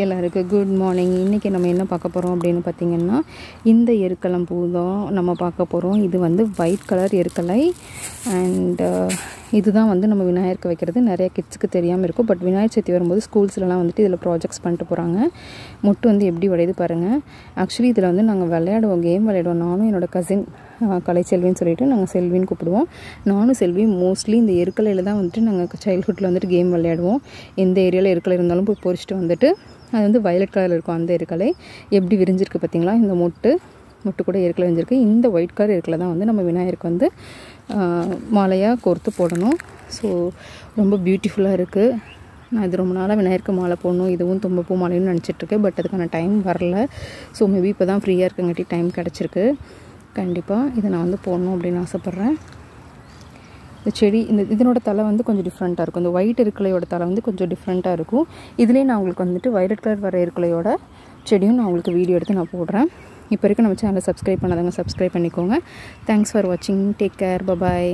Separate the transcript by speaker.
Speaker 1: எல்லாருக்கும் good morning இன்றைக்கி நம்ம என்ன பார்க்க போகிறோம் அப்படின்னு பார்த்தீங்கன்னா இந்த எருக்களம் பூ தான் நம்ம பார்க்க போகிறோம் இது வந்து ஒயிட் கலர் எருக்கலை. அண்டு இதுதான் வந்து நம்ம விநாயகருக்கு வைக்கிறது. நிறைய கிட்ஸுக்கு தெரியாமல் இருக்கும். பட் விநாயகர் சதுர்த்தி வரும்போது ஸ்கூல்ஸ்லலாம் வந்துட்டு இதில் ப்ராஜெக்ட்ஸ் பண்ணிட்டு போகிறாங்க மொட்டு வந்து எப்படி உடையுது பாருங்கள் ஆக்சுவலி இதில் வந்து நாங்கள் விளையாடுவோம் கேம் விளையாடுவோம். நானும் என்னோடய கசின் கலை செல்வின்னு சொல்லிட்டு நாங்கள் செல்வின்னு கூப்பிடுவோம். நானும் செல்வி மோஸ்ட்லி இந்த எருக்கலையில் தான் வந்துட்டு நாங்கள் சைல்ட்ஹுட்டில் வந்துட்டு கேம் விளையாடுவோம். எந்த ஏரியாவில் எருக்கலை இருந்தாலும் போய் பொறிச்சிட்டு வந்துட்டு அது வந்து வயலட் கலரில் இருக்கும் அந்த எருக்கலை. எப்படி விரிஞ்சிருக்கு பார்த்தீங்களா இந்த மொட்டு மொட்டு கூட எருக்கலை விரிஞ்சிருக்கு. இந்த ஒயிட் கலர் எருக்கலை தான் வந்து நம்ம விநாயகருக்கு வந்து மாலையாக கோர்த்து போடணும். ஸோ ரொம்ப பியூட்டிஃபுல்லாக இருக்குது நான் இது ரொம்ப நாளாக விநாயகருக்கு மாலை போடணும். இதுவும் தும்பப்பூ மாலைன்னு நினச்சிட்ருக்கேன் பட் அதுக்கான டைம் வரல. ஸோ மேபி இப்போ தான் ஃப்ரீயாக இருக்கங்காட்டி டைம் கிடச்சிருக்கு. கண்டிப்பாக இதை நான் வந்து போடணும் அப்படின்னு ஆசைப்பட்றேன். இந்த செடி இந்த இதனோட தலை வந்து கொஞ்சம் டிஃப்ரெண்ட்டாக இருக்கும். இந்த ஒயிட் இருக்கலையோட தலை வந்து கொஞ்சம் டிஃப்ரெண்ட்டாக இருக்கும். இதுலேயே நான் உங்களுக்கு வந்துட்டு வயலட் கலர் வர இருக்கலையோட செடியும் நான் உங்களுக்கு வீடியோ எடுத்து நான் போடுறேன். இப்போ வரைக்கும் நம்ம சேனலை சப்ஸ்கிரைப் பண்ணாதவங்க சப்ஸ்கிரைப் பண்ணிக்கோங்க. தேங்க்ஸ் ஃபார் வாட்சிங் டேக் கேர் பபாய்